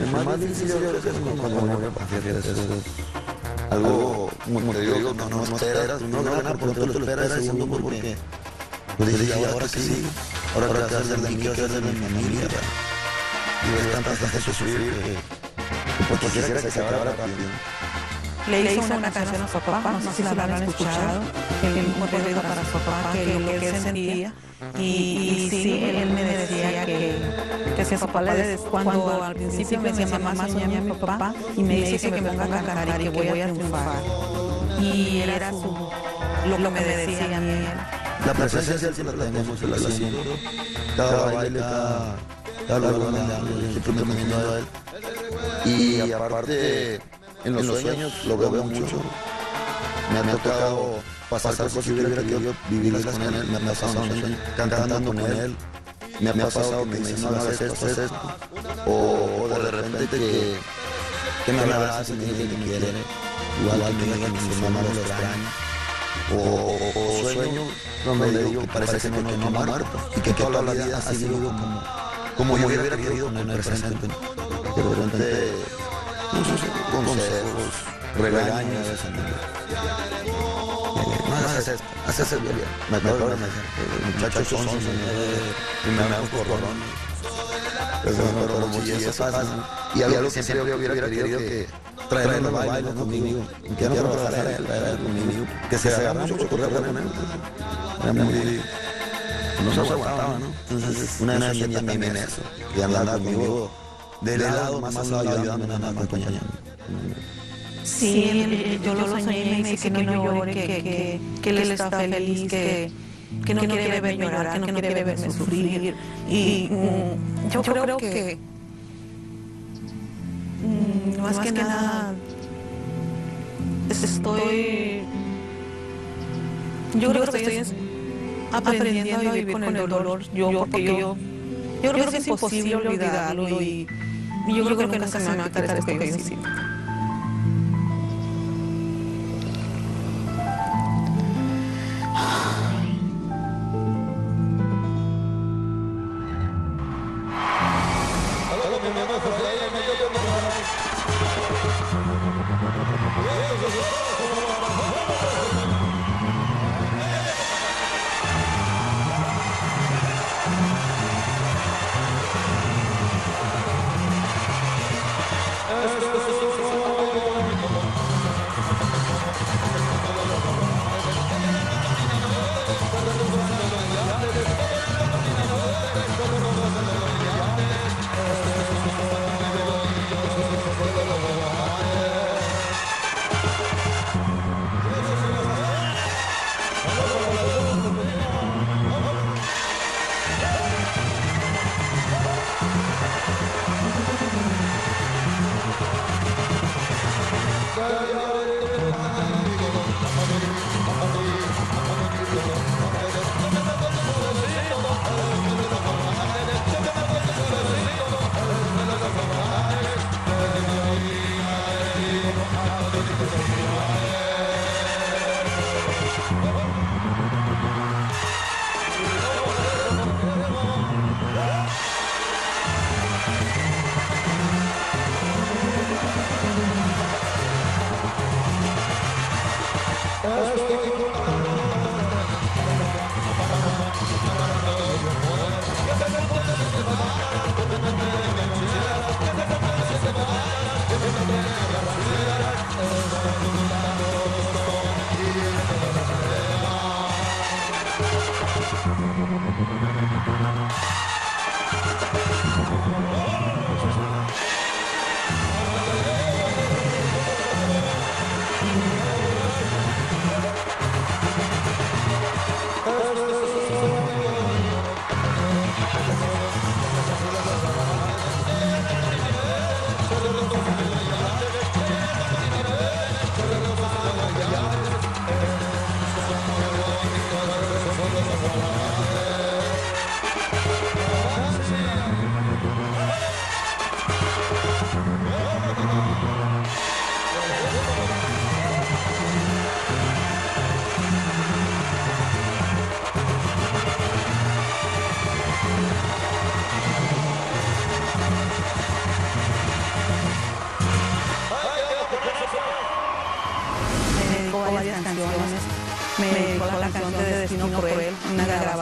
El más difícil yo creo que es cuando eso. Algo, como te digo, no, no esperas, no ganar porque no te lo esperas, segundo porque pues dije, ahora que sí, ahora que hacer de mí, hacer de mi familia. Y ves tantas veces sufrir pues quisiera que se acabara rápido. Le hizo una canción a su papá, no sé si la habrán escuchado, que el modelo para su papá, que lo que él sentía. Y, y sí, él me decía que, que si a su papá le des, cuando al principio me decía, mamá, soñé a mi papá, y me dice que me ponga a cantar y que voy a triunfar. Y era su, lo, lo que me decía a mí él. La presencia sí la tenemos, la siento. Cada baile, cada, cada lugar donde ando, siempre me a él. Y aparte, en los sueños lo veo mucho. Me ha tocado pasar cosas que hubiera querido vivirlas con él, me ha pasado en sueños, cantando con él. Me ha pasado que me dicen, no hagas esto, haz esto. O de repente que, que me abrazas y me digan que me quiere. Igual que me digan que mi mamá lo extraña. O, o, sueño donde digo que parece que no, no ha muerto y que toda la vida ha sido como, como yo hubiera querido con el presente. De repente consejos, regaños, no esto, el bien. Me acuerdo, muchachos son, y eso algo que siempre hubiera querido que traerlo a bailar conmigo, que no trabajar conmigo, que se haga mucho correr con él. Era muy... No se aguantaba, ¿no? Entonces, una niña también en eso, que andaba conmigo de lado, más al lado, ayudándome, acompañándome. Sí, yo lo soñé y me dice que no llore, que, que, que él está feliz, que, que no quiere verme llorar, que no quiere verme sufrir. Y mm, yo creo que mm, más que nada estoy yo creo que estoy aprendiendo a vivir con el dolor yo porque yo yo creo que es imposible olvidarlo y, y yo creo que nunca se me va a quitar esto que.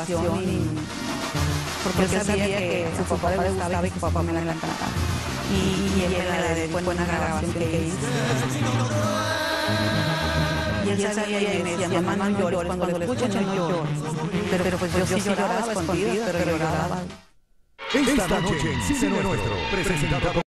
Y, porque él sabía que a su papá le gustaba y que su papá me la cantaba. Y, y él me la dedicó en una grabación que hizo. Y él sabía y me decía, mamá, no llores, cuando le escuchen no llores. Pero, pero pues yo sí lloraba escondido, pero lloraba. Esta noche en Cine Nuestro, presentado